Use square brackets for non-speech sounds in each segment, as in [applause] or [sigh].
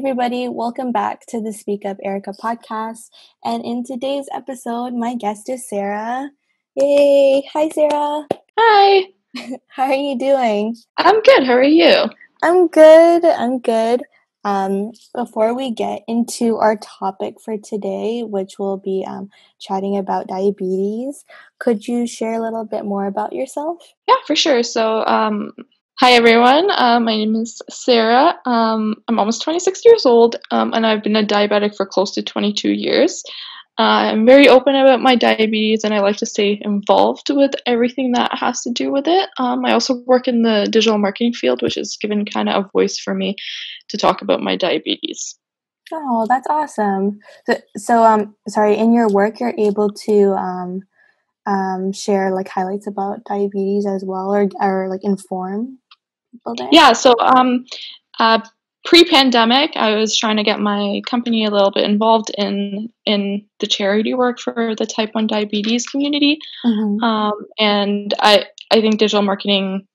Everybody, welcome back to the Speak Up Erika podcast. And in today's episode, my guest is Sara. Yay! Hi, Sara. Hi. [laughs] How are you doing? I'm good. How are you? I'm good. I'm good. Um, before we get into our topic for today, which will be um, chatting about diabetes, could you share a little bit more about yourself? Yeah, for sure. So, um, hi everyone. Uh, my name is Sara. Um, I'm almost 26 years old, um, and I've been a diabetic for close to 22 years. Uh, I'm very open about my diabetes, and I like to stay involved with everything that has to do with it. Um, I also work in the digital marketing field, which has given kind of a voice for me to talk about my diabetes. Oh, that's awesome. So, so um, sorry, in your work, you're able to um, um, share like highlights about diabetes as well, or or like inform people there. Yeah. So, um, uh, pre-pandemic i was trying to get my company a little bit involved in in the charity work for the type 1 diabetes community mm-hmm. um, and i i think digital marketing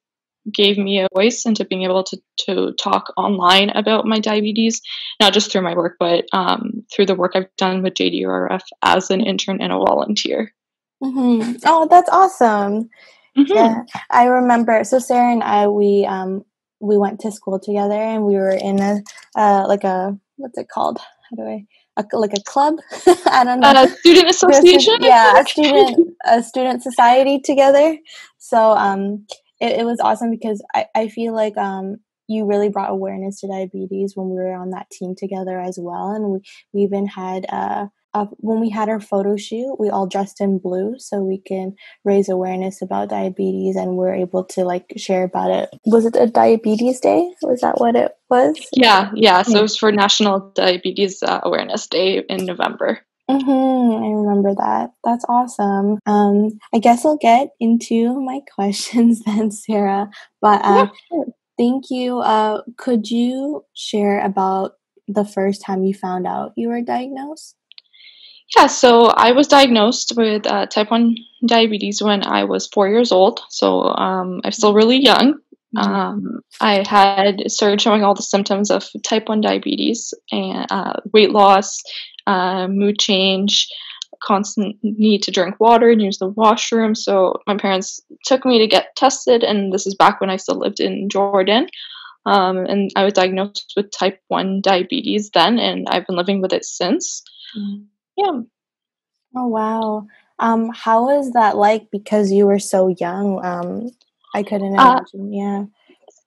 gave me a voice into being able to to talk online about my diabetes not just through my work but um, through the work i've done with jdrf as an intern and a volunteer mm-hmm. oh that's awesome mm-hmm. yeah i remember so sara and i we um we went to school together and we were in a uh, like a what's it called? How do I a, like a club? [laughs] I don't know. A student [laughs] association. yeah, a [laughs] student a student society together. So um, it, it was awesome because I I feel like um you really brought awareness to diabetes when we were on that team together as well, and we we even had uh uh, when we had our photo shoot, we all dressed in blue so we can raise awareness about diabetes and we're able to like share about it. Was it a diabetes day? Was that what it was? Yeah, yeah. So it was for National Diabetes uh, Awareness Day in November. Mm-hmm, I remember that. That's awesome. Um, I guess I'll get into my [laughs] questions then, Sara. But uh, yeah. thank you. Uh, could you share about the first time you found out you were diagnosed? Yeah, so I was diagnosed with uh, type 1 diabetes when I was four years old. So um, I'm still really young. Mm-hmm. Um, I had started showing all the symptoms of type 1 diabetes and uh, weight loss, uh, mood change, constant need to drink water and use the washroom. So my parents took me to get tested, and this is back when I still lived in Jordan. Um, and I was diagnosed with type 1 diabetes then, and I've been living with it since. Mm. Yeah. Oh wow. Um, how was that like because you were so young? Um, I couldn't uh, imagine. Uh, yeah.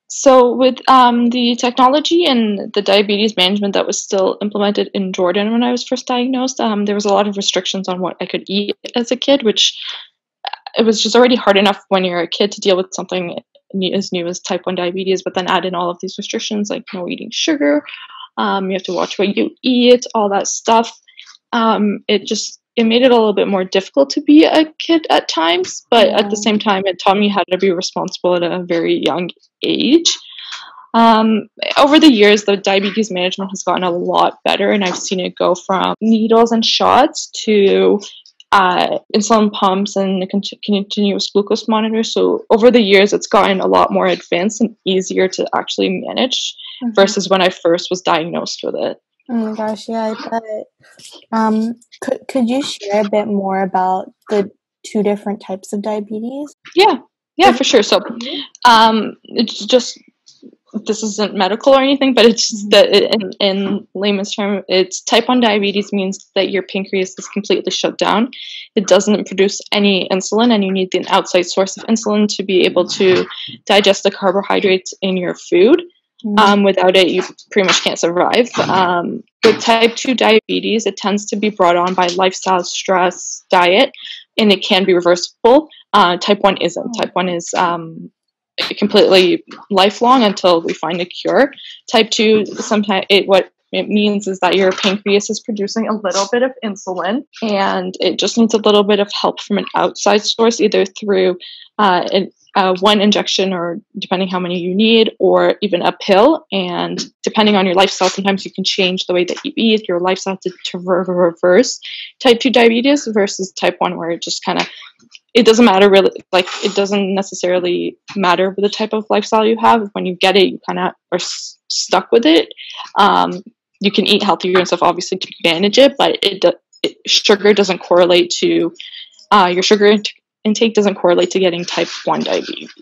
So with um, the technology and the diabetes management that was still implemented in Jordan when I was first diagnosed, um, there was a lot of restrictions on what I could eat as a kid, which uh, it was just already hard enough when you're a kid to deal with something as new as type 1 diabetes, but then add in all of these restrictions like no eating sugar, um, you have to watch what you eat, all that stuff um, it just it made it a little bit more difficult to be a kid at times but yeah. at the same time it taught me how to be responsible at a very young age um, over the years the diabetes management has gotten a lot better and i've seen it go from needles and shots to uh, insulin pumps and continuous glucose monitors. So over the years, it's gotten a lot more advanced and easier to actually manage mm-hmm. versus when I first was diagnosed with it. Oh my gosh, yeah, I bet. Um, could could you share a bit more about the two different types of diabetes? Yeah, yeah, for sure. So, um, it's just this isn't medical or anything, but it's just that in, in layman's term, it's type 1 diabetes means that your pancreas is completely shut down. It doesn't produce any insulin, and you need an outside source of insulin to be able to digest the carbohydrates in your food. Mm-hmm. Um, without it, you pretty much can't survive. Um, with type 2 diabetes, it tends to be brought on by lifestyle, stress, diet, and it can be reversible. Uh, type 1 isn't. Type 1 is um, completely lifelong until we find a cure. Type 2, sometimes it, what it means is that your pancreas is producing a little bit of insulin and it just needs a little bit of help from an outside source, either through uh, an uh, one injection or depending how many you need or even a pill. And depending on your lifestyle sometimes you can change the way that you eat your lifestyle to, to reverse type 2 diabetes versus type 1 where it just kind of it doesn't matter really like it doesn't necessarily matter with the type of lifestyle you have. When you get it you kind of are s- stuck with it. Um, you can eat healthier and stuff, obviously, to manage it, but it, it sugar doesn't correlate to uh, your sugar intake doesn't correlate to getting type one diabetes.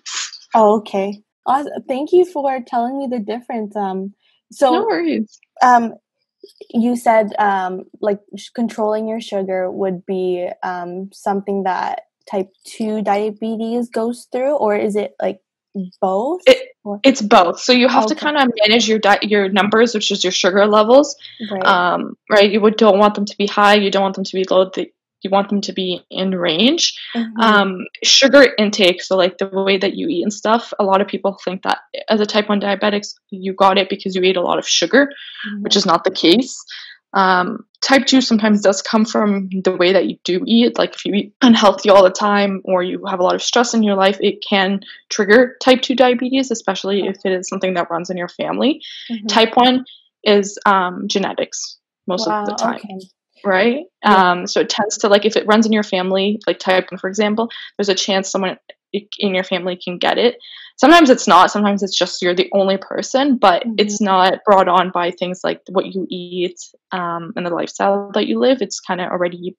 Oh, okay. Awesome. Thank you for telling me the difference. Um, so no worries. Um, you said um, like sh- controlling your sugar would be um, something that type 2 diabetes goes through or is it like both it, it's both so you have okay. to kind of manage your di- your numbers which is your sugar levels right. Um, right you would, don't want them to be high you don't want them to be low the, you want them to be in range mm-hmm. um, sugar intake so like the way that you eat and stuff a lot of people think that as a type 1 diabetic you got it because you ate a lot of sugar mm-hmm. which is not the case um, type 2 sometimes does come from the way that you do eat like if you eat unhealthy all the time or you have a lot of stress in your life it can trigger type 2 diabetes especially if it is something that runs in your family mm-hmm. type 1 is um, genetics most wow, of the time okay right? Yeah. Um, so it tends to like if it runs in your family, like type for example, there's a chance someone in your family can get it. Sometimes it's not. Sometimes it's just you're the only person, but mm-hmm. it's not brought on by things like what you eat um, and the lifestyle that you live. It's kind of already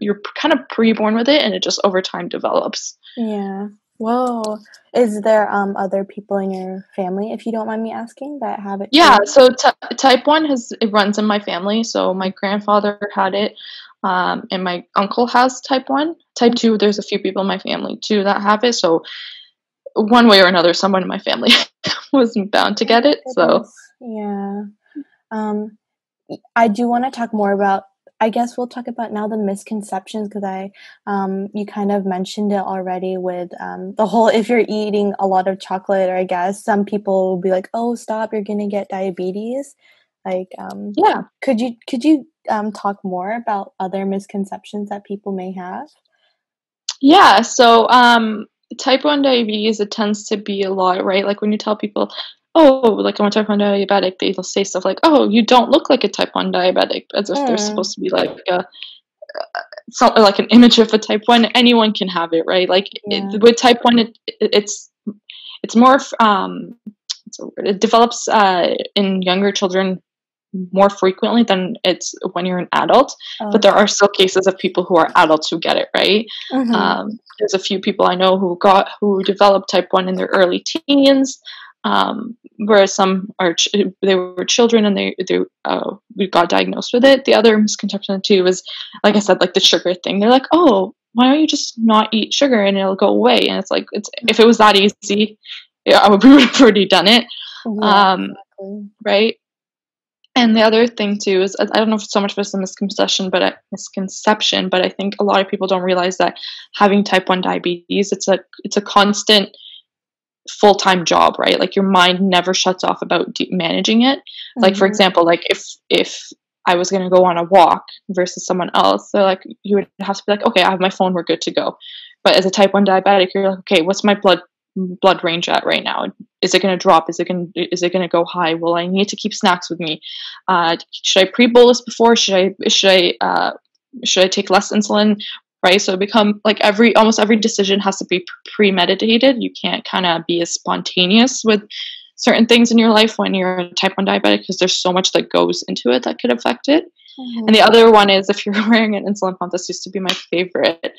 you're kind of pre-born with it, and it just over time develops. Yeah. Whoa. Is there um other people in your family, if you don't mind me asking, that have it? Yeah. Too? So t- type one has it runs in my family. So my grandfather had it, um, and my uncle has type one. Type mm-hmm. two, there's a few people in my family too that have it. So one way or another, someone in my family [laughs] was bound to get it. So yeah. Um, I do want to talk more about I guess we'll talk about now the misconceptions because I, um, you kind of mentioned it already with um, the whole if you're eating a lot of chocolate, or I guess some people will be like, "Oh, stop! You're gonna get diabetes." Like, um, yeah. Could you could you um, talk more about other misconceptions that people may have? Yeah. So, um, type one diabetes it tends to be a lot, right? Like when you tell people, oh, like I'm a type 1 diabetic, they'll say stuff like, oh, you don't look like a type 1 diabetic, as if mm. they're supposed to be like a, something like an image of a type 1. Anyone can have it, right? Like yeah. it, with type 1, it, it, it's it's more, um, it develops uh, in younger children more frequently than it's when you're an adult. Oh. But there are still cases of people who are adults who get it, right? Mm-hmm. Um, there's a few people I know who got who developed type one in their early teens um, whereas some are ch- they were children and they they uh, we got diagnosed with it. The other misconception too is, like I said, like the sugar thing. They're like, oh, why don't you just not eat sugar and it'll go away? And it's like, it's if it was that easy, yeah, I would, [laughs] we would have already done it, yeah, um, exactly. right? And the other thing too is I don't know if it's so much of a misconception, but a misconception, but I think a lot of people don't realize that having type one diabetes it's a it's a constant full-time job right? Like your mind never shuts off about de- managing it. Mm-hmm. like for mm-hmm. example like if if i was going to go on a walk versus someone else so like you would have to be like okay i have my phone we're good to go. But as a type 1 diabetic you're like okay what's my blood blood range at right now? Is it going to drop? Is it going is it going to go high? Will i need to keep snacks with me? Uh, should i pre-bolus before? Should i should i uh, should I take less insulin? Right? So become like every almost every decision has to be premeditated. You can't kind of be as spontaneous with certain things in your life when you're a type 1 diabetic because there's so much that goes into it that could affect it. Mm-hmm. And the other one is if you're [laughs] wearing an insulin pump, this used to be my favorite,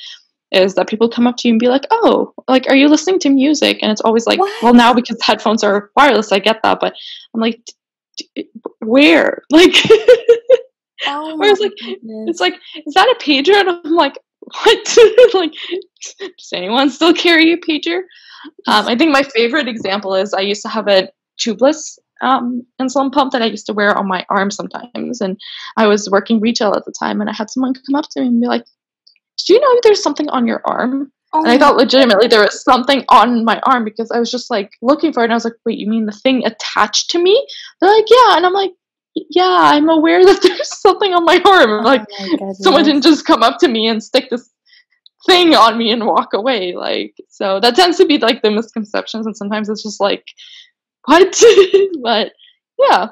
is that people come up to you and be like, oh, like, are you listening to music? And it's always like, what? well, now because headphones are wireless, I get that. But I'm like, where? [laughs] Like, oh whereas like, goodness. it's like, is that a pager? And I'm like, what? [laughs] like, does anyone still carry a pager? Um, I think my favorite example is I used to have a tubeless um, insulin pump that I used to wear on my arm sometimes. And I was working retail at the time, and I had someone come up to me and be like, Did you know there's something on your arm? Oh and I thought legitimately there was something on my arm because I was just like looking for it. And I was like, Wait, you mean the thing attached to me? They're like, Yeah. And I'm like, yeah, I'm aware that [laughs] there's something on my arm. Oh like my someone didn't just come up to me and stick this thing on me and walk away. Like so that tends to be like the misconceptions and sometimes it's just like what? [laughs] but yeah.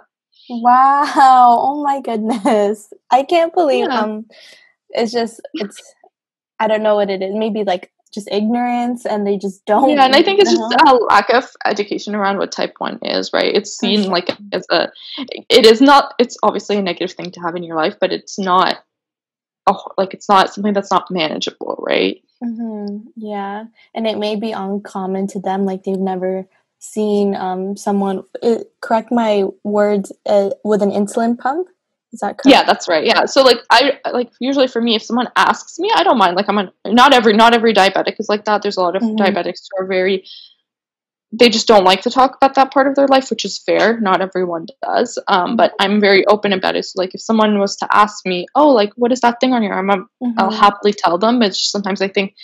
Wow. Oh my goodness. I can't believe yeah. um it's just it's I don't know what it is. Maybe like just ignorance and they just don't yeah and i think it's just a lack of education around what type 1 is right? It's seen sure. like as a it is not it's obviously a negative thing to have in your life but it's not a, like it's not something that's not manageable right? Mm-hmm. yeah. And it may be uncommon to them like they've never seen um, someone uh, correct my words uh, with an insulin pump is that correct? Yeah, that's right. Yeah. So like I like usually for me if someone asks me, I don't mind. Like I'm a, not every not every diabetic is like that. There's a lot of mm-hmm. diabetics who are very they just don't like to talk about that part of their life, which is fair. Not everyone does. Um, but I'm very open about it. So like if someone was to ask me, "Oh, like what is that thing on your arm?" i will mm-hmm. happily tell them. But sometimes I think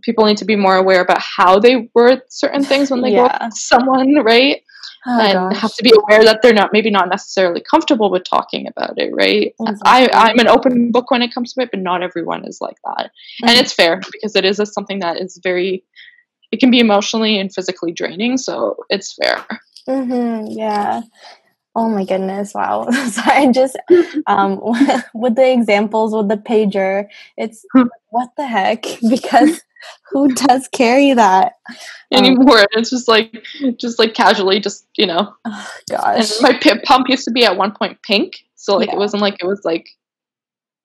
people need to be more aware about how they word certain things when they yeah. go with someone, [laughs] right? oh, and gosh. have to be aware that they're not maybe not necessarily comfortable with talking about it, right? Exactly. I, I'm an open book when it comes to it, but not everyone is like that. Mm-hmm. And it's fair because it is a, something that is very, it can be emotionally and physically draining. So it's fair. Mm-hmm, yeah. Oh my goodness! Wow. [laughs] so I just um, [laughs] with the examples with the pager, it's what the heck because who does carry that um, anymore? Um, it's just like, just like casually, just you know. Oh, gosh. And my p- pump used to be at one point pink, so like yeah. it wasn't like it was like.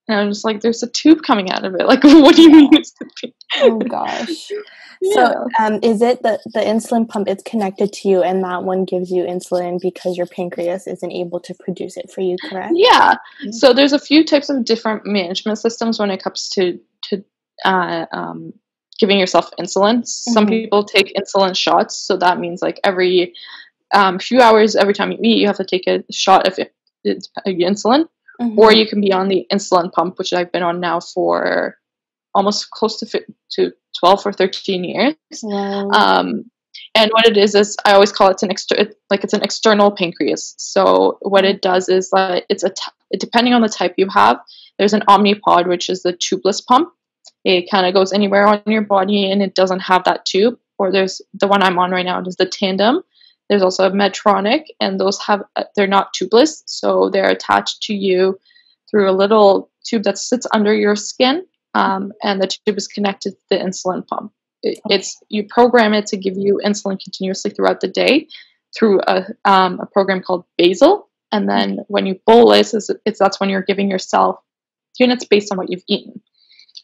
And I'm just like, there's a tube coming out of it. [laughs] Like, what do you mean it's pink? Oh gosh. [laughs] yeah. So, um, is it the the insulin pump? It's connected to you, and that one gives you insulin because your pancreas isn't able to produce it for you, correct? Yeah. Mm-hmm. So there's a few types of different management systems when it comes to to uh, um, giving yourself insulin. Mm-hmm. Some people take insulin shots, so that means like every um, few hours, every time you eat, you have to take a shot of it's insulin, mm-hmm. or you can be on the insulin pump, which I've been on now for almost close to to twelve or thirteen years. Wow. Um, and what it is is I always call it an exter- like it's an external pancreas. So what it does is that it's a t- depending on the type you have. There's an Omnipod, which is the tubeless pump, it kind of goes anywhere on your body and it doesn't have that tube. Or there's the one I'm on right now is the Tandem. There's also a Medtronic, and those have uh, they're not tubeless, so they're attached to you through a little tube that sits under your skin, um, and the tube is connected to the insulin pump. It. It's you program it to give you insulin continuously throughout the day through a um, a program called Basal, and then when you bolus, it's, it's that's when you're giving yourself units based on what you've eaten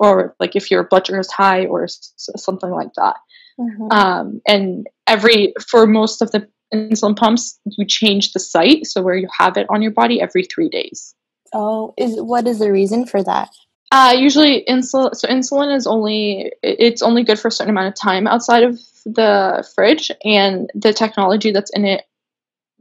or like if your blood sugar is high or something like that. Mm-hmm. Um, and every for most of the insulin pumps, you change the site, so where you have it on your body every three days. Oh, is what is the reason for that? Uh, usually insulin. So insulin is only it's only good for a certain amount of time outside of the fridge, and the technology that's in it.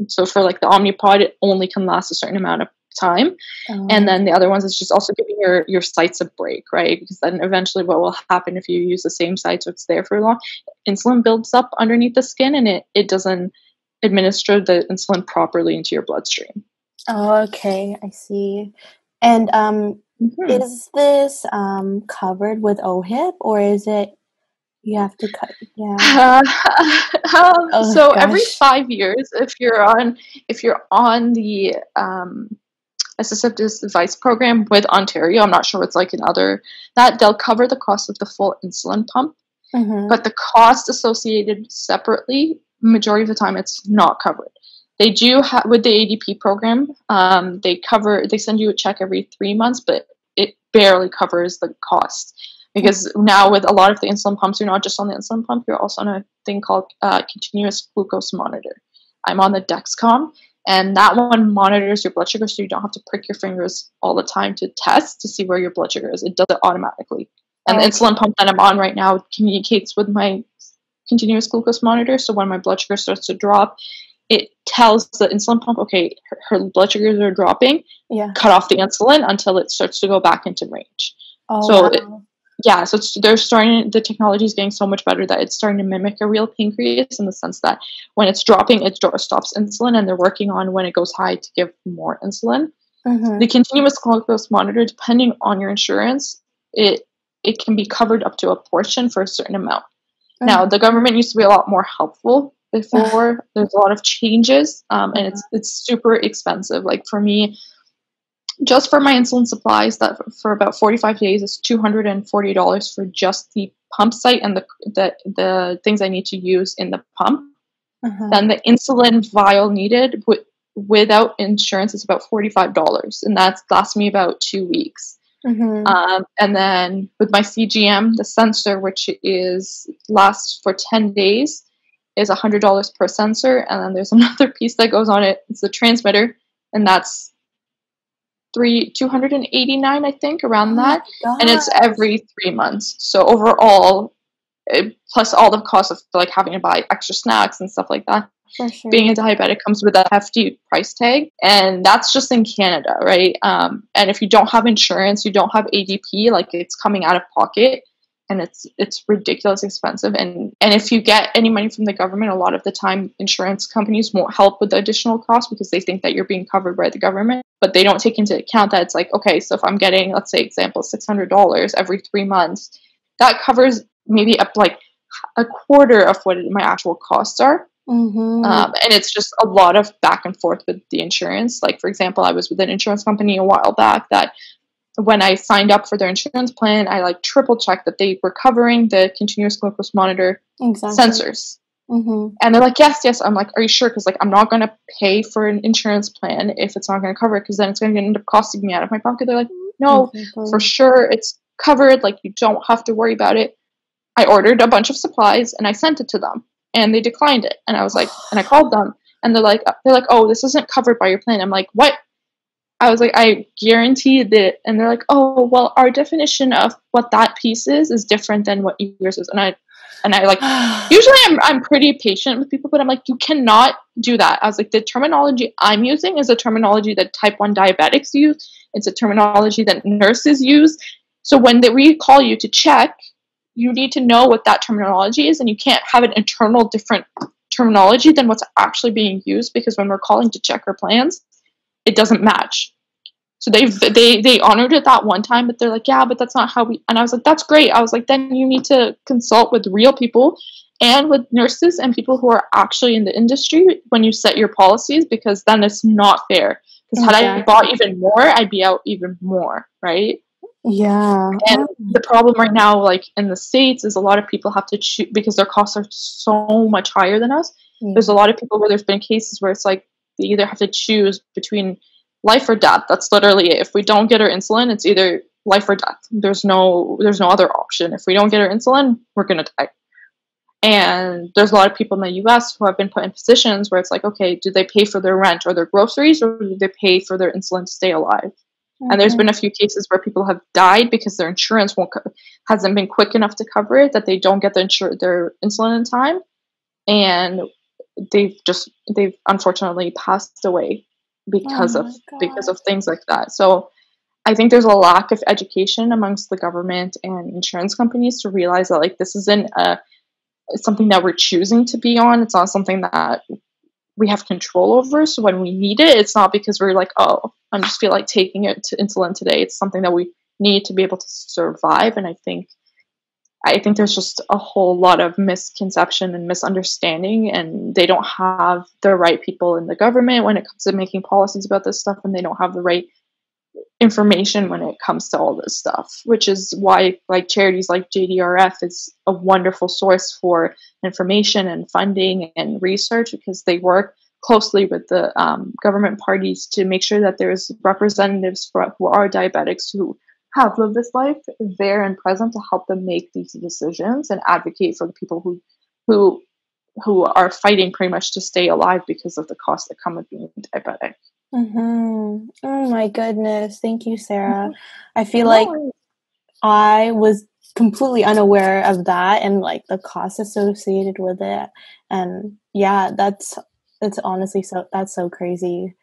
So for like the Omnipod, it only can last a certain amount of time. Oh. And then the other ones is just also giving your your sites a break, right? Because then eventually what will happen if you use the same site so it's there for long, insulin builds up underneath the skin and it, it doesn't administer the insulin properly into your bloodstream. Oh, okay, I see. And um mm-hmm. is this um covered with OHIP or is it you have to cut yeah uh, [laughs] um, oh, so gosh. every five years if you're on if you're on the um assistive device program with Ontario. I'm not sure what's like in other that they'll cover the cost of the full insulin pump, mm-hmm. but the cost associated separately, majority of the time, it's not covered. They do have with the ADP program. Um, they cover. They send you a check every three months, but it barely covers the cost because mm-hmm. now with a lot of the insulin pumps, you're not just on the insulin pump. You're also on a thing called uh, continuous glucose monitor. I'm on the Dexcom, and that one monitors your blood sugar so you don't have to prick your fingers all the time to test to see where your blood sugar is. It does it automatically. And the oh. insulin pump that I'm on right now communicates with my continuous glucose monitor. So when my blood sugar starts to drop, it tells the insulin pump, okay, her, her blood sugars are dropping. Yeah. Cut off the insulin until it starts to go back into range. Oh, so wow. Yeah, so they're starting. The technology is getting so much better that it's starting to mimic a real pancreas in the sense that when it's dropping, it stops insulin, and they're working on when it goes high to give more insulin. Mm-hmm. The continuous glucose monitor, depending on your insurance, it it can be covered up to a portion for a certain amount. Mm-hmm. Now, the government used to be a lot more helpful before. [sighs] There's a lot of changes, um, and it's it's super expensive. Like for me, just for my insulin supplies that for about 45 days is $240 for just the pump site and the the, the things I need to use in the pump. Uh-huh. Then the insulin vial needed w- without insurance is about forty five dollars, and that's lasts me about two weeks. Mhm. Um, and then with my CGM, the sensor, which is lasts for 10 days, is $100 per sensor. And then there's [laughs] another piece that goes on it. It's the transmitter, and that's three 289, I think, around that. And it's every three months. So overall, it, plus all the costs of like having to buy extra snacks and stuff like that sure. being a diabetic comes with a hefty price tag and that's just in canada right um, and if you don't have insurance you don't have adp like it's coming out of pocket and it's it's ridiculous expensive and and if you get any money from the government a lot of the time insurance companies won't help with the additional cost because they think that you're being covered by the government but they don't take into account that it's like okay so if i'm getting let's say example $600 every three months that covers maybe up like a quarter of what my actual costs are Mhm. um, and it's just a lot of back and forth with the insurance. Like, for example, I was with an insurance company a while back that when I signed up for their insurance plan, I like triple checked that they were covering the continuous glucose monitor exactly. sensors. Mhm. And they're like, yes, yes. I'm like, are you sure? Because like, I'm not going to pay for an insurance plan if it's not going to cover it, because then it's going to end up costing me out of my pocket. They're like, no, for sure it's covered like you don't have to worry about it i ordered a bunch of supplies and i sent it to them and they declined it and i was like and i called them and they're like they're like oh this isn't covered by your plan i'm like what i was like i guarantee that and they're like oh well our definition of what that piece is is different than what yours is. And i and i like [sighs] usually I'm, I'm pretty patient with people but i'm like you cannot do that. I was like the terminology i'm using is a terminology that type 1 diabetics use. It's a terminology that nurses use. So when they, we call you to check you need to know what that terminology is and you can't have an internal different terminology than what's actually being used because when we're calling to check our plans it doesn't match so they they they honored it that one time but they're like yeah but that's not how we and i was like that's great i was like then you need to consult with real people and with nurses and people who are actually in the industry when you set your policies because then it's not fair because had i bought even more i'd be out even more right Yeah. and the problem right now, like in the States, is a lot of people have to choose because their costs are so much higher than us. Yeah. There's a lot of people where there's been cases where it's like they either have to choose between life or death. That's literally it. If we don't get our insulin, it's either life or death. There's no there's no other option. If we don't get our insulin, we're gonna die. And there's a lot of people in the US who have been put in positions where it's like, okay, do they pay for their rent or their groceries or do they pay for their insulin to stay alive? And there's mm-hmm. been a few cases where people have died because their insurance won't co- hasn't been quick enough to cover it that they don't get the insur- their insulin in time, and they've just they've unfortunately passed away because Oh of my because of things like that. So I think there's a lack of education amongst the government and insurance companies to realize that like this isn't a something that we're choosing to be on. It's not something that we have control over. So when we need it, it's not because we're like, oh, I just feel like taking it to insulin today. It's something that we need to be able to survive. And I think I think there's just a whole lot of misconception and misunderstanding, and they don't have the right people in the government when it comes to making policies about this stuff, and they don't have the right information when it comes to all this stuff, which is why like charities like JDRF is a wonderful source for information and funding and research because they work closely with the um, government parties to make sure that there's representatives for, who are diabetics who have lived this life there and present to help them make these decisions and advocate for the people who who who are fighting pretty much to stay alive because of the costs that come with being diabetic. Mhm. Oh my goodness. Thank you, Sara. I feel like I was completely unaware of that and like the costs associated with it. And yeah, that's it's honestly so that's so crazy.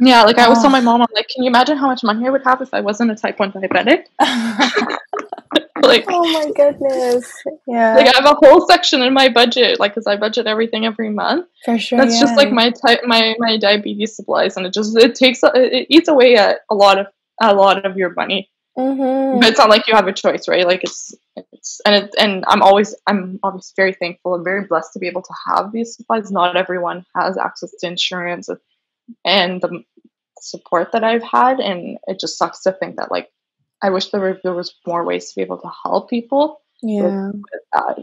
Yeah, like I always tell my mom, I'm like, can you imagine how much money I would have if I wasn't a type 1 diabetic? [laughs] like, oh my goodness. Yeah. like I have a whole section in my budget, like, because I budget everything every month. for sure. That's just like my type, my my diabetes supplies, and it just it takes it it eats away at a lot of a lot of your money. Mhm. But it's not like you have a choice, right? Like it's it's and it and I'm always I'm obviously very thankful and very blessed to be able to have these supplies. Not everyone has access to insurance and the support that I've had, and it just sucks to think that like I wish there were there was more ways to be able to help people. Yeah. With, with that.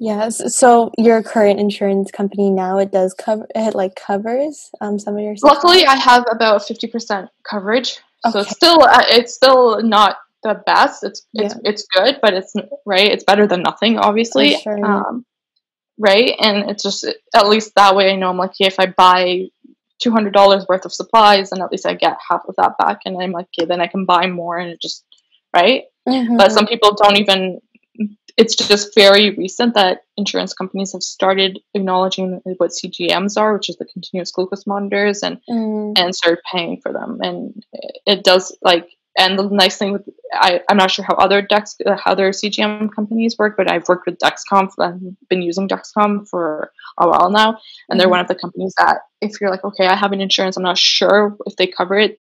Yes. So your current insurance company now it does cover it like covers um some of your. Stuff. Luckily, I have about fifty percent coverage, okay. so it's still uh, it's still not the best. It's it's yeah. it's good, but it's right. It's better than nothing, obviously. Sure. Um, right, and it's just at least that way I know I'm like, okay, if I buy two hundred dollars worth of supplies, and at least I get half of that back, and I'm like, okay, then I can buy more, and it just right. Mm-hmm. But some people don't even it's just very recent that insurance companies have started acknowledging what CGMs are, which is the continuous glucose monitors, and mm. and started paying for them. And it does like, and the nice thing with I, I'm not sure how other Dex how other CGM companies work, but I've worked with Dexcom. I've been using Dexcom for a while now, and mm-hmm. they're one of the companies that if you're like, okay, I have an insurance, I'm not sure if they cover it,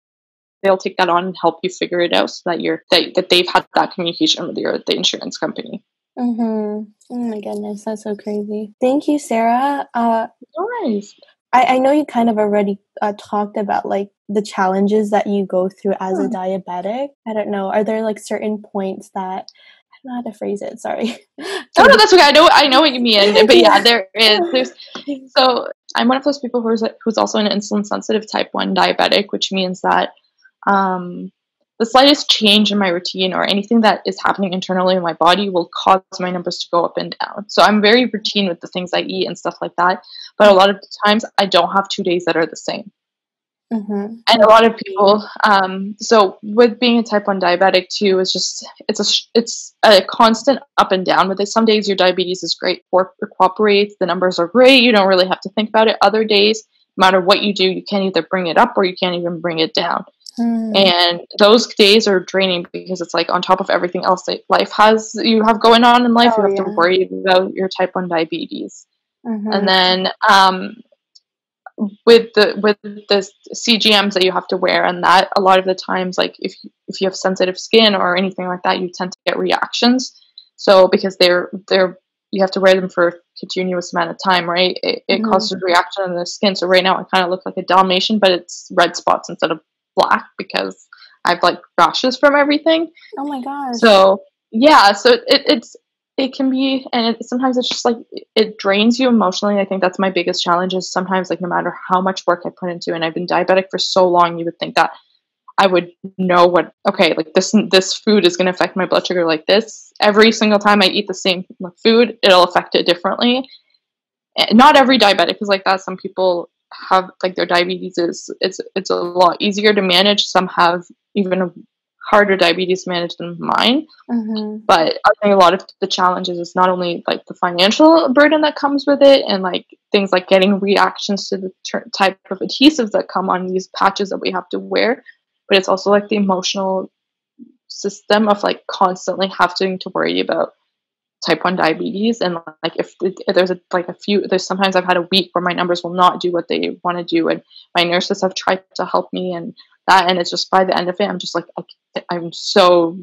they'll take that on and help you figure it out so that you're that, that they've had that communication with your the insurance company. Mm-hmm. Oh my goodness, that's so crazy. Thank you, Sara. Uh, nice. I, I know you kind of already uh, talked about like the challenges that you go through as a hmm. diabetic. I don't know. Are there like certain points that I don't know how to phrase it. Sorry. oh [laughs] no, that's okay. I know I know what you mean. But yeah, [laughs] there is. There's so I'm one of those people who's who's also an insulin sensitive type one diabetic, which means that um, the slightest change in my routine or anything that is happening internally in my body will cause my numbers to go up and down. So I'm very routine with the things I eat and stuff like that. But a lot of the times I don't have two days that are the same. Mm-hmm. And a lot of people, um, so with being a type one diabetic too, is just it's a it's a constant up and down. With it, some days your diabetes is great, or cooperates, the numbers are great, you don't really have to think about it. Other days, no matter what you do, you can't either bring it up or you can't even bring it down. Mm. And those days are draining because it's like on top of everything else that life has you have going on in life, oh, you have yeah. to worry about your type one diabetes. Mm-hmm. And then um, with the with the CGMs that you have to wear, and that a lot of the times, like if if you have sensitive skin or anything like that, you tend to get reactions. So because they're they're you have to wear them for a continuous amount of time, right? It, it mm-hmm. causes reaction on the skin. So right now I kind of look like a Dalmatian, but it's red spots instead of black because I've like rashes from everything. Oh my gosh. So yeah, so it, it's it can be and it, sometimes it's just like it drains you emotionally i think that's my biggest challenge is sometimes like no matter how much work i put into and i've been diabetic for so long you would think that i would know what okay like this this food is going to affect my blood sugar like this every single time i eat the same food it'll affect it differently eh, not every diabetic is like that some people have like their diabetes is it's it's a lot easier to manage. Some have even a harder diabetes to manage than mine. Mm-hmm. But I think a lot of the challenges is not only like the financial burden that comes with it, and like things like getting reactions to the ter- type of adhesives that come on these patches that we have to wear, but it's also like the emotional system of like constantly having to worry about type 1 diabetes. And like if, if, there's a like a few there's sometimes i've had a week where my numbers will not do what they want to do. And my nurses have tried to help me and that. And it's just by the end of it i'm just like i'm so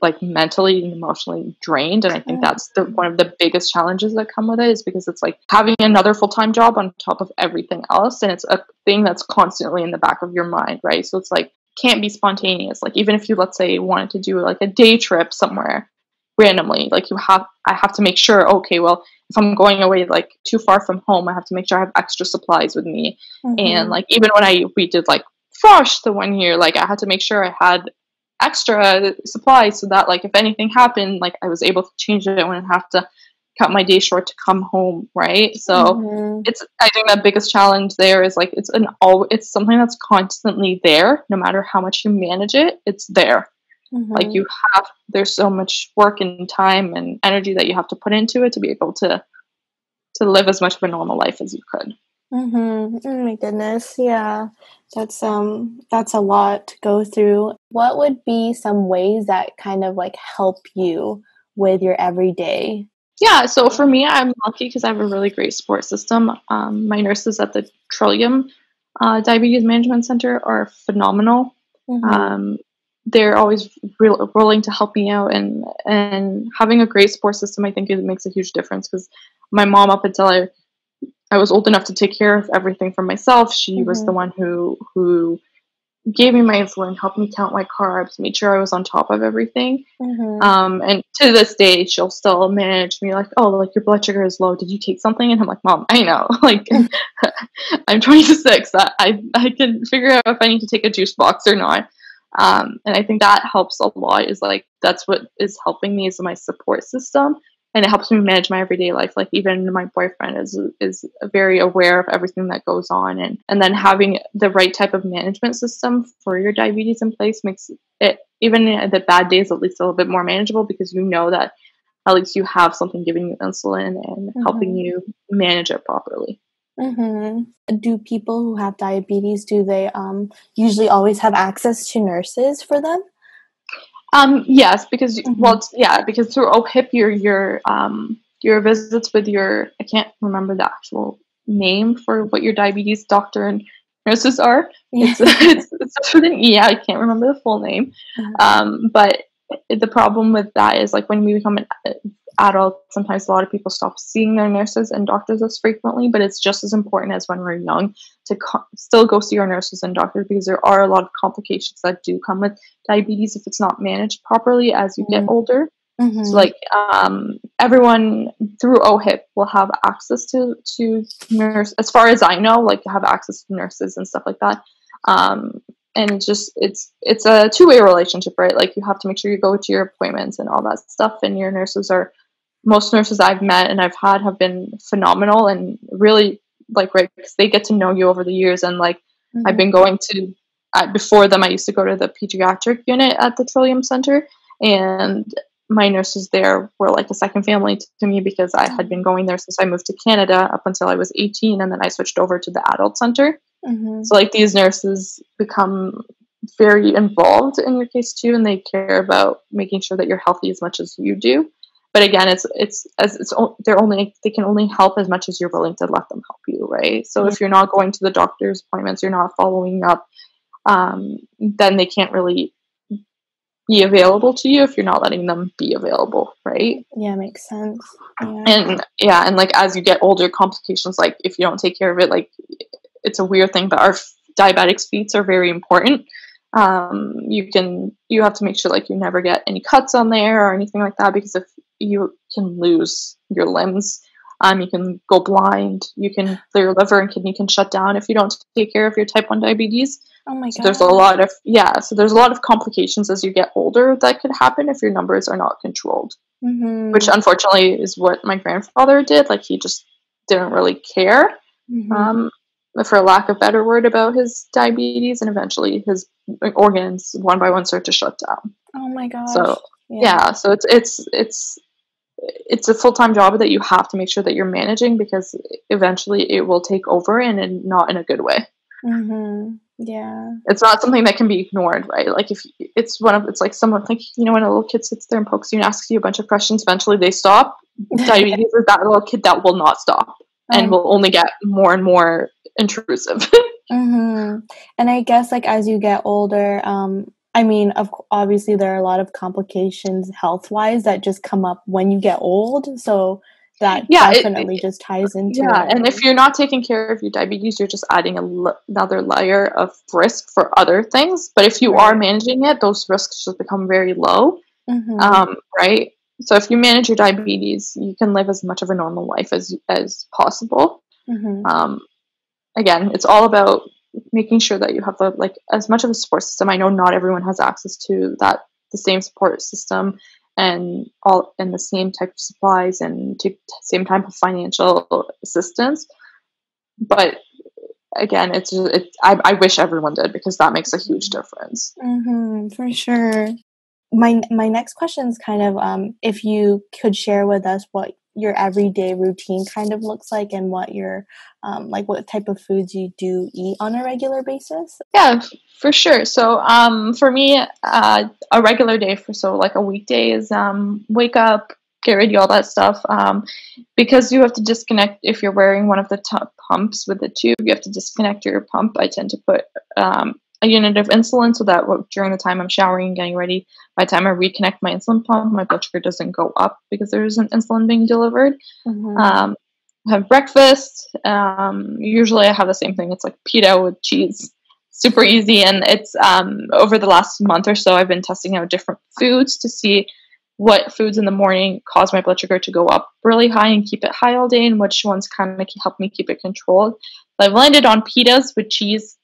like mentally and emotionally drained. And i think that's the one of the biggest challenges that come with it is because it's like having another full-time job on top of everything else. And it's a thing that's constantly in the back of your mind right? So it's like can't be spontaneous. Like even if you let's say wanted to do like a day trip somewhere randomly like you have i have to make sure okay well if i'm going away like too far from home i have to make sure i have extra supplies with me mm-hmm. and like even when i we did like frosh the one year like i had to make sure i had extra supplies so that like if anything happened like i was able to change it i wouldn't have to cut my day short to come home right so mm-hmm. it's i think the biggest challenge there is like it's an all it's something that's constantly there no matter how much you manage it it's there Mm-hmm. Like you have, there's so much work and time and energy that you have to put into it to be able to to live as much of a normal life as you could. Mm-hmm. Oh my goodness, yeah, that's um that's a lot to go through. What would be some ways that kind of like help you with your everyday? Yeah, so for me, I'm lucky because I have a really great support system. Um, my nurses at the Trillium uh, Diabetes Management Center are phenomenal. Mm-hmm. Um, they're always real, willing to help me out and and having a great support system i think it makes a huge difference because my mom up until i i was old enough to take care of everything for myself she mm-hmm. was the one who who gave me my insulin, helped me count my carbs, made sure I was on top of everything. Mhm. Um, and to this day, she'll still manage me like, oh, like your blood sugar is low. Did you take something? And I'm like, mom, I know. [laughs] Like, [laughs] I'm 26. I, I I can figure out if I need to take a juice box or not. Um, and I think that helps a lot. Is like that's what is helping me is my support system, and it helps me manage my everyday life. Like even my boyfriend is is very aware of everything that goes on, and and then having the right type of management system for your diabetes in place makes it even the bad days at least a little bit more manageable because you know that at least you have something giving you insulin and helping Mhm. you manage it properly. Mhm. Do people who have diabetes do they um usually always have access to nurses for them? Um, yes, because Mhm. well, yeah, because through OHIP, your your um your visits with your I can't remember the actual name for what your diabetes doctor and nurses are. Yeah. It's [laughs] it's, it's with an E. I can't remember the full name. Mhm. Um, but the problem with that is like when we become an uh, adult, sometimes a lot of people stop seeing their nurses and doctors as frequently. But it's just as important as when we're young to co- still go see our nurses and doctors because there are a lot of complications that do come with diabetes if it's not managed properly as you get Mm. older. Mhm. So like um, everyone through OHIP will have access to to nurse as far as I know, like have access to nurses and stuff like that. Um, and it's just it's it's a two way relationship, right? Like you have to make sure you go to your appointments and all that stuff, and your nurses are most nurses I've met and I've had have been phenomenal and really like right because they get to know you over the years and like I've Mhm. been going to before them. I used to go to the pediatric unit at the Trillium Center, and my nurses there were like a second family to me because I had been going there since I moved to Canada up until I was 18, and then I switched over to the adult center. Mhm. So like these nurses become very involved in your case too, and they care about making sure that you're healthy as much as you do. But again, it's it's as it's they're only they can only help as much as you're willing to let them help you, right? So if you're not going to the doctor's appointments, you're not following up, um, then they can't really be available to you if you're not letting them be available, right? Yeah, makes sense. Yeah. and yeah and like as you get older complications like if you don't take care of it like it's a weird thing but our f- diabetics feet are very important um you can you have to make sure like you never get any cuts on there or anything like that because if you can lose your limbs um you can go blind you can your liver and kidney can shut down if you don't take care of your type 1 diabetes oh my so god. there's a lot of yeah so there's a lot of complications as you get older that could happen if your numbers are not controlled Mhm. which unfortunately is what my grandfather did. Like he just didn't really care, Mhm. um, for lack of better word, about his diabetes, and eventually his organs one by one start to shut down. oh my god! So yeah, so it's it's it's it's a full time job that you have to make sure that you're managing because eventually it will take over and in, not in a good way. Mhm. Yeah. It's not something that can be ignored, right? Like if it's one of it's like someone like you know when a little kid sits there and pokes you and asks you a bunch of questions, eventually they stop. [laughs] Diabetes is that little kid that will not stop and Um, will only get more and more intrusive. [laughs] hmm And I guess like as you get older, um, I mean, of obviously there are a lot of complications health wise that just come up when you get old. So that Yeah, it- definitely just ties into yeah, it. and if you're not taking care of your diabetes, you're just adding a l- another layer of risk for other things. But if you are managing it, those risks just become very low. Mhm. um, right? So if you manage your diabetes, you can live as much of a normal life as as possible. Mhm. Um, again, it's all about making sure that you have the like as much of a support system. I know not everyone has access to that the same support system and all and the same type of supplies and to same type of financial assistance, but again, it's it. I, I wish everyone did because that makes a huge difference. Mhm, for sure. My my next question is kind of um, if you could share with us what your everyday routine kind of looks like and what your um, like what type of foods you do eat on a regular basis. Yeah, for sure. So, um, for me, uh, a regular day for so like a weekday is um, wake up, get ready, all that stuff. Um, because you have to disconnect if you're wearing one of the pumps with the tube, you have to disconnect your pump. I tend to put um, a unit of insulin so that during the time I'm showering and getting ready, by the time I reconnect my insulin pump, my blood sugar doesn't go up because there isn't insulin being delivered Mhm. um, have breakfast. Um, usually I have the same thing. It's like pita with cheese. super easy. And it's um, over the last month or so, I've been testing out different foods to see what foods in the morning cause my blood sugar to go up really high and keep it high all day, and which ones kind of help me keep it controlled. I've landed on pitas with cheese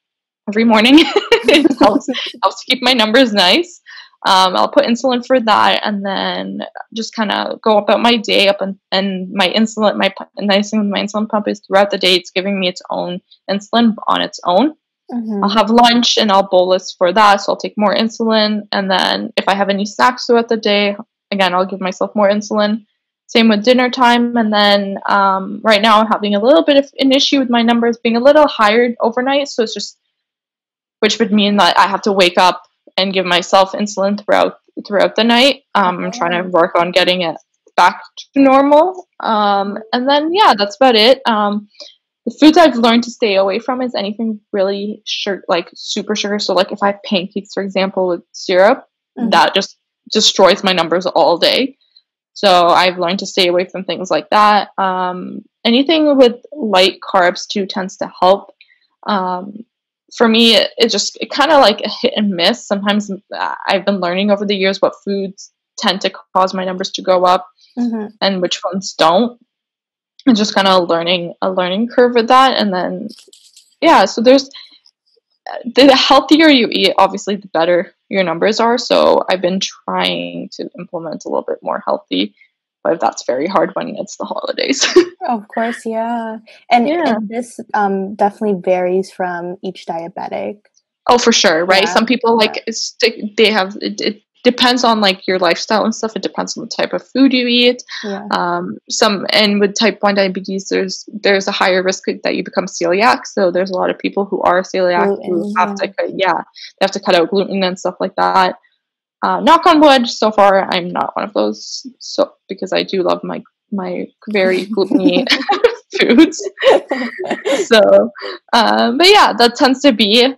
every morning. [laughs] it helps, helps keep my numbers nice. Um, I'll put insulin for that, and then just kind of go about my day up and, and my insulin. My nice thing with my insulin pump is throughout the day, it's giving me its own insulin on its own. Mm-hmm. I'll have lunch and I'll bolus for that, so I'll take more insulin. And then if I have any snacks throughout the day, again, I'll give myself more insulin. Same with dinner time. And then um, right now, I'm having a little bit of an issue with my numbers being a little higher overnight. So it's just, which would mean that I have to wake up and give myself insulin throughout throughout the night. Um, I'm trying to work on getting it back to normal. Um, and then yeah, that's about it. Um, the foods I've learned to stay away from is anything really sugar, like super sugar. So like if I have pancakes, for example, with syrup, mm-hmm. that just destroys my numbers all day. So I've learned to stay away from things like that. Um, anything with light carbs too tends to help. Um, for me, it, it just it kind of like a hit and miss. Sometimes uh, I've been learning over the years what foods tend to cause my numbers to go up mm-hmm. and which ones don't. And just kind of learning a learning curve with that, and then yeah. So there's the healthier you eat, obviously, the better your numbers are. So I've been trying to implement a little bit more healthy, but that's very hard when it's the holidays. [laughs] of course, yeah. And, yeah. and this um, definitely varies from each diabetic. Oh, for sure, right? Yeah. Some people like. They have it, it, depends on like your lifestyle and stuff. It depends on the type of food you eat. Yeah. Um, some and with type one diabetes, there's there's a higher risk that you become celiac. So there's a lot of people who are celiac gluten, who have to yeah they have to cut out gluten and stuff like that. Uh, knock on wood, so far I'm not one of those. So because I do love my my very [laughs] gluteny [laughs] foods. so, um, but yeah, that tends to be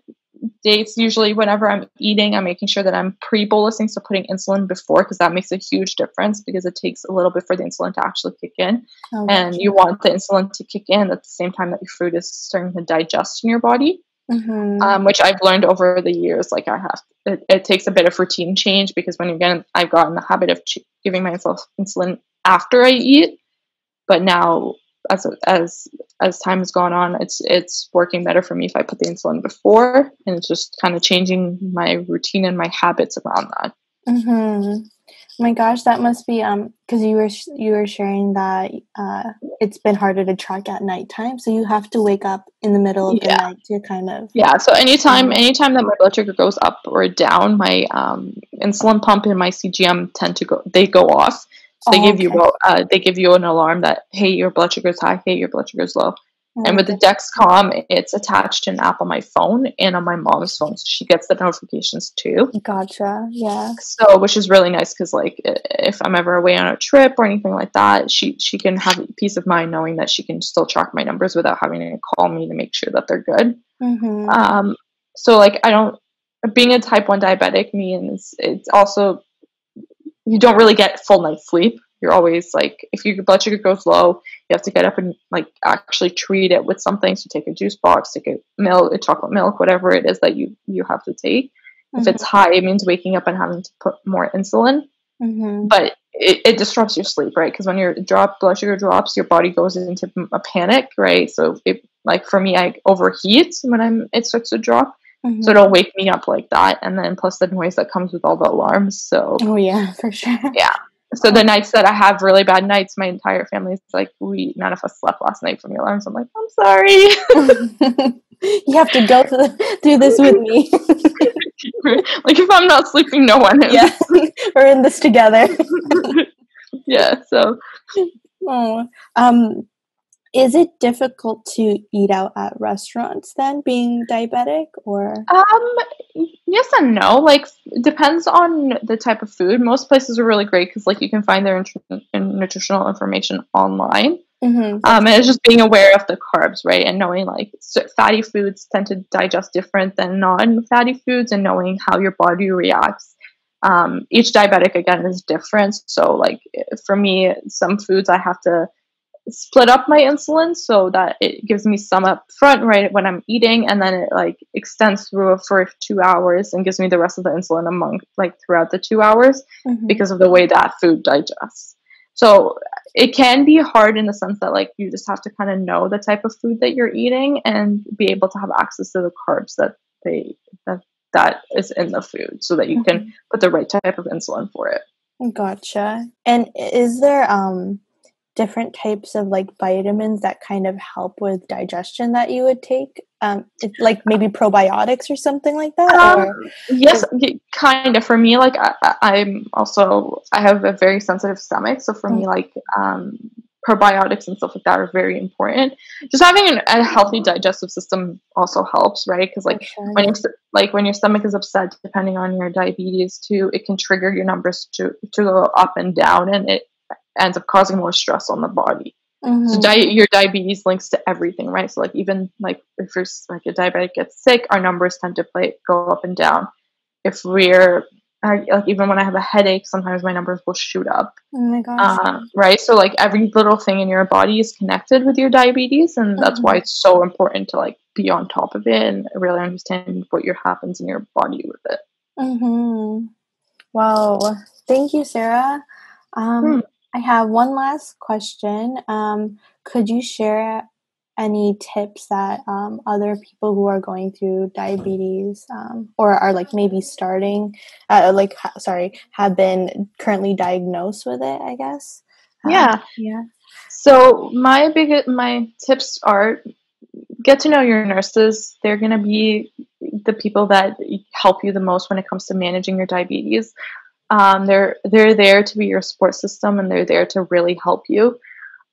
dates usually whenever i'm eating i'm making sure that i'm pre-bolusing so putting insulin before because that makes a huge difference because it takes a little bit for the insulin to actually kick in oh, and you want the insulin to kick in at the same time that your food is starting to digest in your body mm-hmm. um, which i've learned over the years like i have it, it, takes a bit of routine change because when again i've gotten the habit of ch- giving myself insulin after i eat but now as as as time has gone on, it's it's working better for me if I put the insulin before, and it's just kind of changing my routine and my habits around that. Mm-hmm. My gosh, that must be um because you were sh- you were sharing that uh it's been harder to track at nighttime, so you have to wake up in the middle of yeah. the night to kind of yeah. So anytime mm-hmm. anytime that my blood sugar goes up or down, my um insulin pump and my CGM tend to go they go off. So they oh, give okay. you uh, they give you an alarm that hey your blood sugar is high, hey your blood sugar is low. Mm-hmm. And with the Dexcom, it's attached to an app on my phone and on my mom's phone, so she gets the notifications too. Gotcha. Yeah. So, which is really nice because, like, if I'm ever away on a trip or anything like that, she she can have peace of mind knowing that she can still track my numbers without having to call me to make sure that they're good. Mm-hmm. Um. So, like, I don't. Being a type one diabetic means it's also you don't really get full night's sleep. You're always like, if your blood sugar goes low, you have to get up and like actually treat it with something. So take a juice box, take a milk, a chocolate milk, whatever it is that you you have to take. Mm-hmm. If it's high, it means waking up and having to put more insulin. Mm-hmm. But it, it, disrupts your sleep, right? Because when your drop blood sugar drops, your body goes into a panic, right? So it like for me, I overheat when I'm it starts to drop. Mm-hmm. So it'll wake me up like that, and then plus the noise that comes with all the alarms. So oh yeah, [laughs] for sure. Yeah. So the nights that I have really bad nights, my entire family is like, we none of us slept last night from the alarms. I'm like, I'm sorry. [laughs] you have to go through, through this with me. [laughs] like if I'm not sleeping, no one is. Yeah, [laughs] we're in this together. yeah. So. Oh, um, is it difficult to eat out at restaurants then being diabetic or? Um yes and no. Like depends on the type of food. Most places are really great because like you can find their nutritional information online. Mm-hmm. um, and it's just being aware of the carbs right? And knowing like fatty foods tend to digest different than non-fatty foods and knowing how your body reacts. Um, each diabetic again is different. So like for me some foods i have to split up my insulin so that it gives me some up front right when I'm eating and then it like extends through for two hours and gives me the rest of the insulin among like throughout the two hours mm-hmm. because of the way that food digests. So it can be hard in the sense that like you just have to kind of know the type of food that you're eating and be able to have access to the carbs that they that that is in the food so that you mm-hmm. can put the right type of insulin for it. Gotcha. And is there um different types of like vitamins that kind of help with digestion that you would take um like maybe probiotics or something like that um, yes kind of for me like I, am also i have a very sensitive stomach so for mm-hmm. me like um probiotics and stuff like that are very important just having an, a healthy digestive system also helps right because like sure. when you like when your stomach is upset depending on your diabetes too it can trigger your numbers to to go up and down and it ends up causing more stress on the body. Mm-hmm. So di- your diabetes links to everything, right? So like even like if you're like a diabetic gets sick, our numbers tend to play go up and down. If we're like even when I have a headache, sometimes my numbers will shoot up. Oh my gosh! Uh, right, so like every little thing in your body is connected with your diabetes, and that's mm-hmm. why it's so important to like be on top of it and really understand what your happens in your body with it. Mm-hmm. Well, thank you, Sara. Um, hmm. I have one last question. Um, could you share any tips that um, other people who are going through diabetes um, or are like maybe starting, uh, like ha- sorry, have been currently diagnosed with it? I guess. Um, yeah. Yeah. So my big my tips are get to know your nurses. They're going to be the people that help you the most when it comes to managing your diabetes. Um, they're they're there to be your support system and they're there to really help you.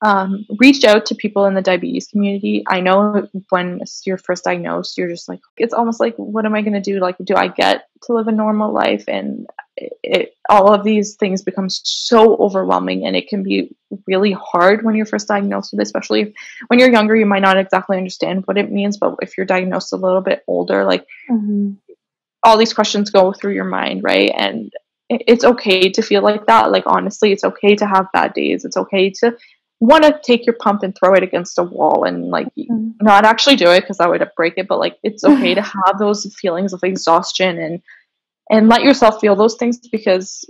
Um, reach out to people in the diabetes community. I know when you're first diagnosed, you're just like, it's almost like, what am I going to do? Like, do I get to live a normal life? And it, it, all of these things become so overwhelming, and it can be really hard when you're first diagnosed with, especially if, when you're younger. You might not exactly understand what it means, but if you're diagnosed a little bit older, like mm-hmm. all these questions go through your mind, right? And it's okay to feel like that. Like, honestly, it's okay to have bad days. It's okay to want to take your pump and throw it against a wall and like mm-hmm. not actually do it because that would break it but like it's okay [laughs] to have those feelings of exhaustion and and let yourself feel those things because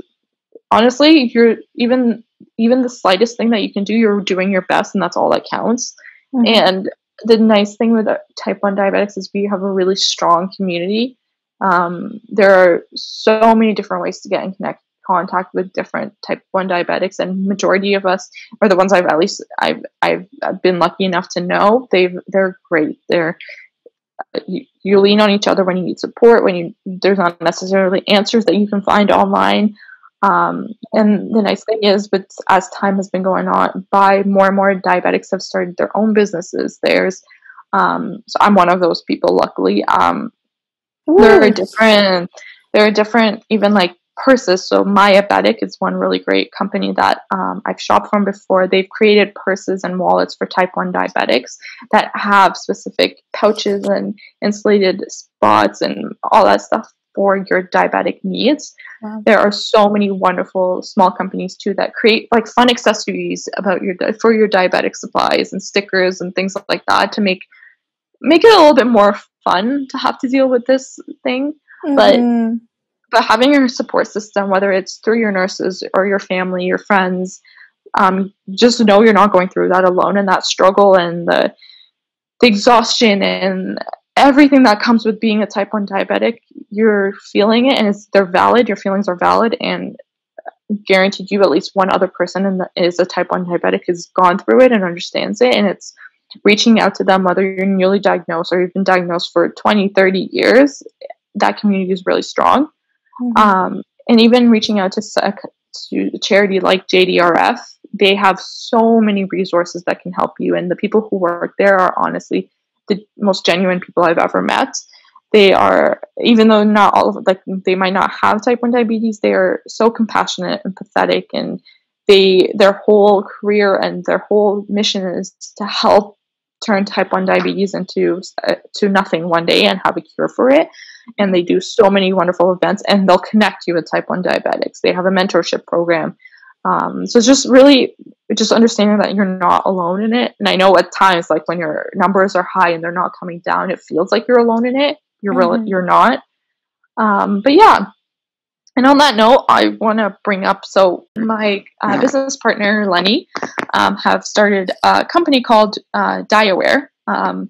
honestly you're even even the slightest thing that you can do you're doing your best and that's all that counts mm-hmm. and the nice thing with type 1 diabetics is we have a really strong community um, there are so many different ways to get in connect contact with different type 1 diabetics and majority of us or the ones i've at least i've i've been lucky enough to know. They've they're great. They're you, you lean on each other when you need support when you there's not necessarily answers that you can find online. Um, and the nice thing is but as time has been going on by more and more diabetics have started their own businesses there's um, so i'm one of those people luckily. Um, there are different there are different even like purses. So Myabetic is one really great company that um, i've shopped from before. They've created purses and wallets for type 1 diabetics that have specific pouches and insulated spots and all that stuff for your diabetic needs. Wow. there are so many wonderful small companies too that create like fun accessories about your for your diabetic supplies and stickers and things like that to make make it a little bit more fun to have to deal with this thing mm-hmm. but but having your support system whether it's through your nurses or your family your friends um, just know you're not going through that alone and that struggle and the, the exhaustion and everything that comes with being a type 1 diabetic you're feeling it and it's they're valid your feelings are valid and guaranteed you at least one other person in the, is a type 1 diabetic has gone through it and understands it and it's reaching out to them, whether you're newly diagnosed or you've been diagnosed for 20, 30 years, that community is really strong. Mm-hmm. Um, and even reaching out to, to a charity like JDRF, they have so many resources that can help you. And the people who work there are honestly the most genuine people I've ever met. They are, even though not all of like they might not have type 1 diabetes, they are so compassionate and pathetic and they their whole career and their whole mission is to help turn type 1 diabetes into uh, to nothing one day and have a cure for it and they do so many wonderful events and they'll connect you with type 1 diabetics they have a mentorship program Um, so it's just really just understanding that you're not alone in it. And I know at times, like when your numbers are high and they're not coming down, it feels like you're alone in it. You're mm-hmm. really you're not. Um, but yeah. And on that note, I want to bring up so my uh, business partner Lenny um, have started a company called uh, DiaWear. Um,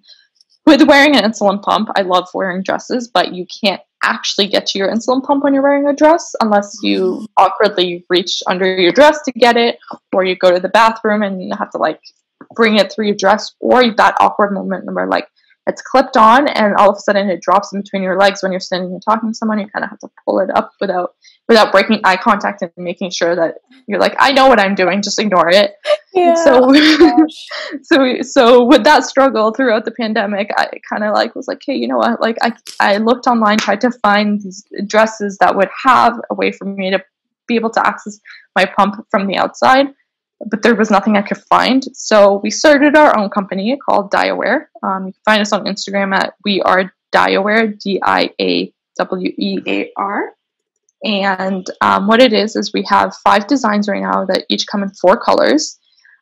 with wearing an insulin pump, I love wearing dresses, but you can't actually get to your insulin pump when you're wearing a dress unless you awkwardly reach under your dress to get it, or you go to the bathroom and you have to like bring it through your dress, or you that awkward moment where like it's clipped on and all of a sudden it drops in between your legs when you're standing and talking to someone. You kind of have to pull it up without without breaking eye contact and making sure that you're like, I know what I'm doing, just ignore it. Yeah. So, oh [laughs] so, so with that struggle throughout the pandemic, I kind of like was like, hey, you know what? Like, I, I looked online, tried to find these dresses that would have a way for me to be able to access my pump from the outside, but there was nothing I could find. So we started our own company called DiaWear. Um, you can find us on Instagram at we are DiaWear, D I A W E A R. And um, what it is, is we have five designs right now that each come in four colors.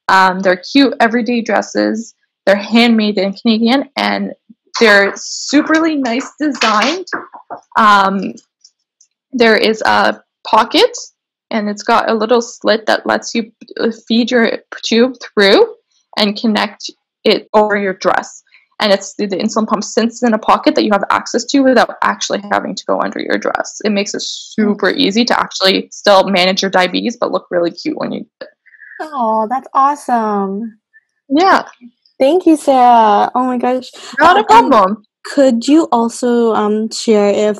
Um, they're cute everyday dresses. They're handmade in Canadian and they're superly nice designed. Um, there is a pocket and it's got a little slit that lets you feed your tube through and connect it over your dress and it's the, the insulin pump sits in a pocket that you have access to without actually having to go under your dress. It makes it super easy to actually still manage your diabetes, but look really cute when you. Oh, that's awesome! Yeah. Thank you, Sara. Oh my gosh. Not a um, problem. could you also um, share if,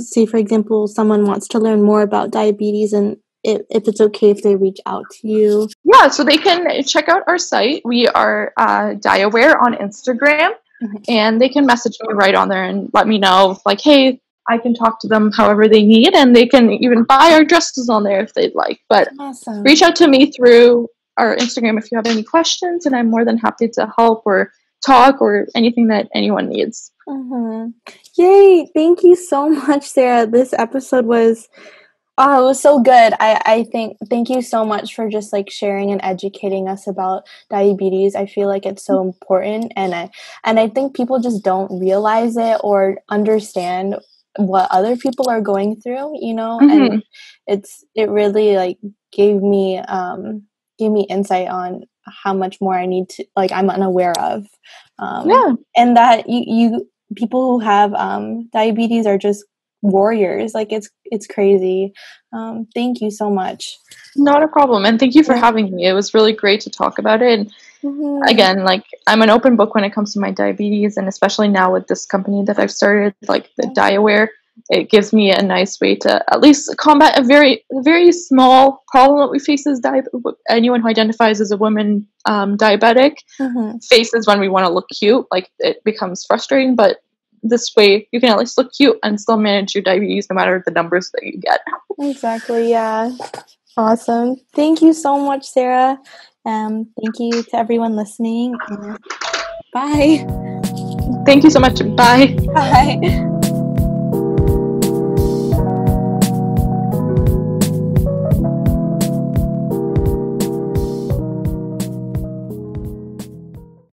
say, for example, someone wants to learn more about diabetes and if, if it's okay if they reach out to you? Yeah, so they can check out our site. We are uh, DiaWear on Instagram, mm-hmm. and they can message me right on there and let me know, like, hey, I can talk to them however they need, and they can even buy our dresses on there if they'd like. But awesome. reach out to me through our Instagram if you have any questions, and I'm more than happy to help or talk or anything that anyone needs. Mm-hmm. Yay! Thank you so [laughs] much, Sara. This episode was Oh, it was so good. I, I think thank you so much for just like sharing and educating us about diabetes. I feel like it's so important and I and I think people just don't realize it or understand what other people are going through, you know? Mm-hmm. And it's it really like gave me um gave me insight on how much more I need to like I'm unaware of. Um yeah. and that you you people who have um diabetes are just warriors. Like it's it's crazy. Um, thank you so much. Not a problem and thank you for having me. It was really great to talk about it. And mm-hmm. again like i'm an open book when it comes to my diabetes and especially now with this company that i've started like the DiaWear it gives me a nice way to at least combat a very very small problem that we face as di- anyone who identifies as a woman um, diabetic mm-hmm. faces when we want to look cute like it becomes frustrating but this way you can at least look cute and still manage your diabetes no matter the numbers that you get. Exactly, yeah. Awesome. Thank you so much, Sara. Um, thank you to everyone listening. Bye. Thank you so much. Bye. Bye.